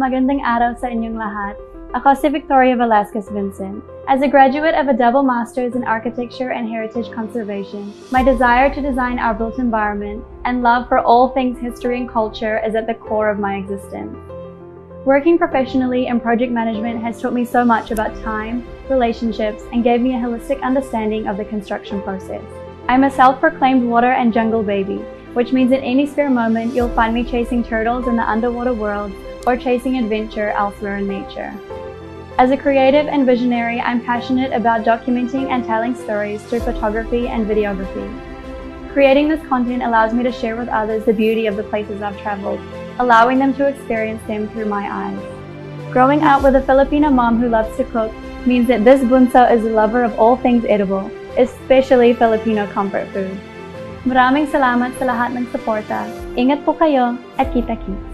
Magandang araw sa inyong lahat. Ako si Victoria Velasquez Vincent. As a graduate of a double master's in architecture and heritage conservation, my desire to design our built environment and love for all things history and culture is at the core of my existence. Working professionally in project management has taught me so much about time, relationships, and gave me a holistic understanding of the construction process. I'm a self-proclaimed water and jungle baby, which means at any spare moment you'll find me chasing turtles in the underwater world or chasing adventure elsewhere in nature. As a creative and visionary, I'm passionate about documenting and telling stories through photography and videography. Creating this content allows me to share with others the beauty of the places I've traveled, allowing them to experience him through my eyes. Growing up with a Filipina mom who loves to cook means that this bunso is a lover of all things edible, especially Filipino comfort food. Maraming salamat sa lahat ng suporta. Ingat po kayo at kita-kits.